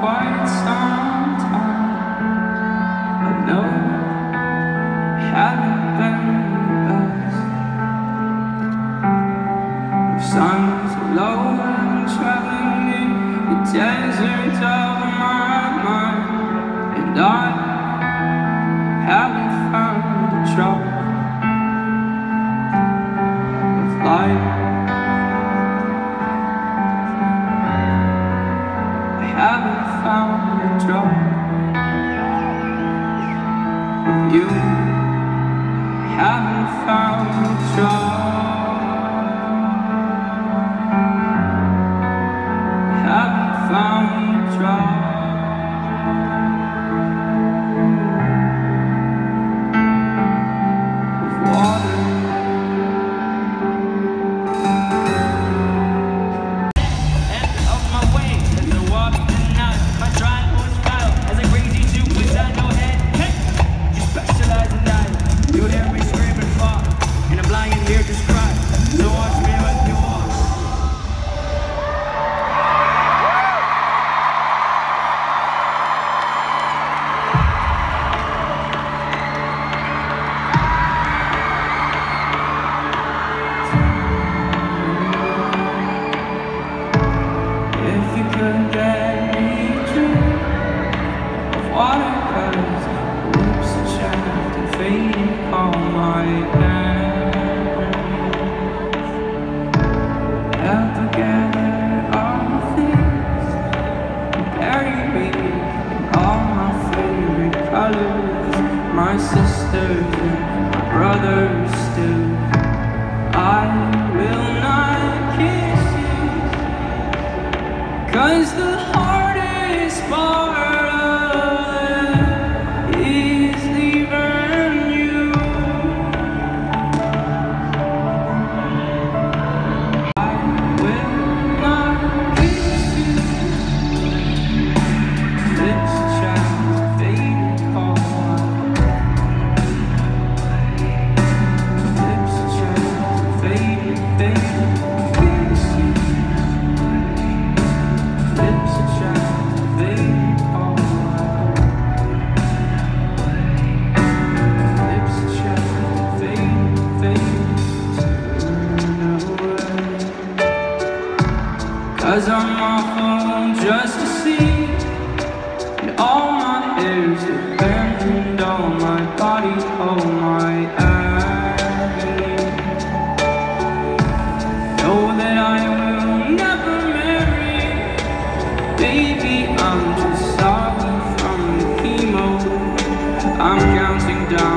quite some time, but no, I haven't been the best. If sun's low and traveling in the desert of my mind, and I haven't found the trouble of life. I haven't i. You haven't found a job. my sisters and my brothers too. I will not kiss you, cause the hardest part Cause I'm off alone just to see And all my hairs abandoned All my body, all my agony. Know that I will never marry. Baby, I'm just sorry from the chemo. I'm counting down